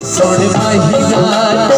सोड़ भाई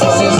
Gracias.